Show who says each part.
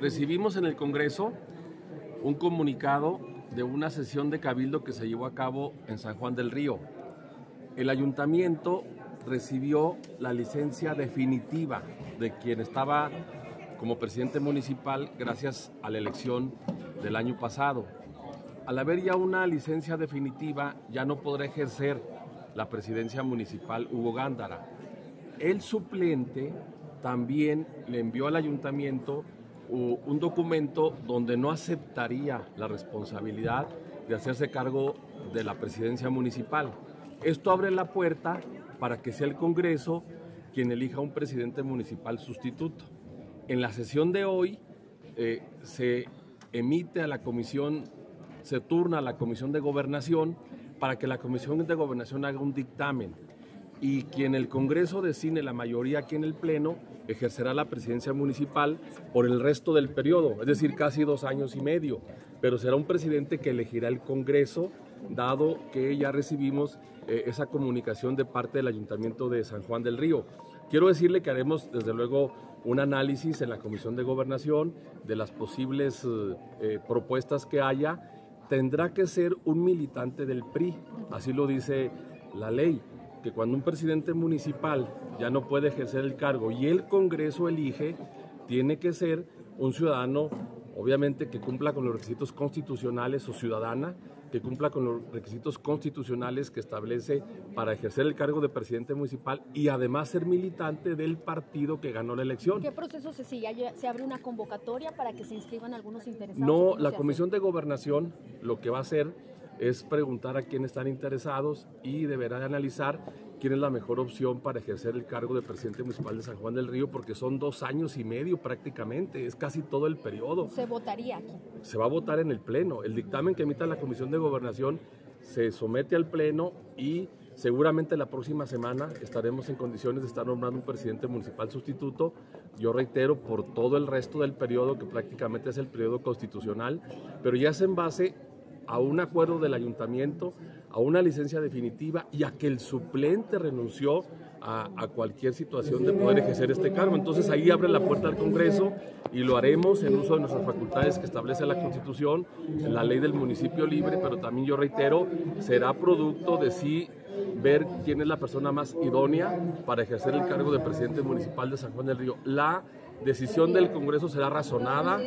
Speaker 1: recibimos en el Congreso un comunicado de una sesión de cabildo que se llevó a cabo en San Juan del Río. El ayuntamiento recibió la licencia definitiva de quien estaba como presidente municipal gracias a la elección del año pasado. Al haber ya una licencia definitiva, ya no podrá ejercer la presidencia municipal Hugo Gándara. El suplente también le envió al ayuntamiento un documento donde no aceptaría la responsabilidad de hacerse cargo de la presidencia municipal. Esto abre la puerta para que sea el Congreso quien elija un presidente municipal sustituto. En la sesión de hoy eh, se emite a la comisión, se turna a la comisión de gobernación para que la comisión de gobernación haga un dictamen y quien el Congreso designe la mayoría aquí en el Pleno ejercerá la presidencia municipal por el resto del periodo, es decir, casi dos años y medio, pero será un presidente que elegirá el Congreso, dado que ya recibimos eh, esa comunicación de parte del Ayuntamiento de San Juan del Río. Quiero decirle que haremos, desde luego, un análisis en la Comisión de Gobernación de las posibles eh, eh, propuestas que haya. Tendrá que ser un militante del PRI, así lo dice la ley que cuando un presidente municipal ya no puede ejercer el cargo y el Congreso elige, tiene que ser un ciudadano, obviamente, que cumpla con los requisitos constitucionales o ciudadana, que cumpla con los requisitos constitucionales que establece para ejercer el cargo de presidente municipal y además ser militante del partido que ganó la elección.
Speaker 2: ¿Qué proceso se sigue? ¿Se abre una convocatoria para que se inscriban algunos interesados?
Speaker 1: No, la Comisión de Gobernación lo que va a hacer es preguntar a quién están interesados y deberá de analizar quién es la mejor opción para ejercer el cargo de presidente municipal de San Juan del Río, porque son dos años y medio prácticamente, es casi todo el periodo.
Speaker 2: ¿Se votaría aquí?
Speaker 1: Se va a votar en el Pleno. El dictamen que emita la Comisión de Gobernación se somete al Pleno y seguramente la próxima semana estaremos en condiciones de estar nombrando un presidente municipal sustituto. Yo reitero, por todo el resto del periodo, que prácticamente es el periodo constitucional, pero ya es en base a un acuerdo del ayuntamiento, a una licencia definitiva y a que el suplente renunció a, cualquier situación de poder ejercer este cargo. Entonces ahí abre la puerta al Congreso y lo haremos en uso de nuestras facultades que establece la Constitución, la ley del municipio libre, pero también yo reitero, será producto de sí ver quién es la persona más idónea para ejercer el cargo de presidente municipal de San Juan del Río. La decisión del Congreso será razonada.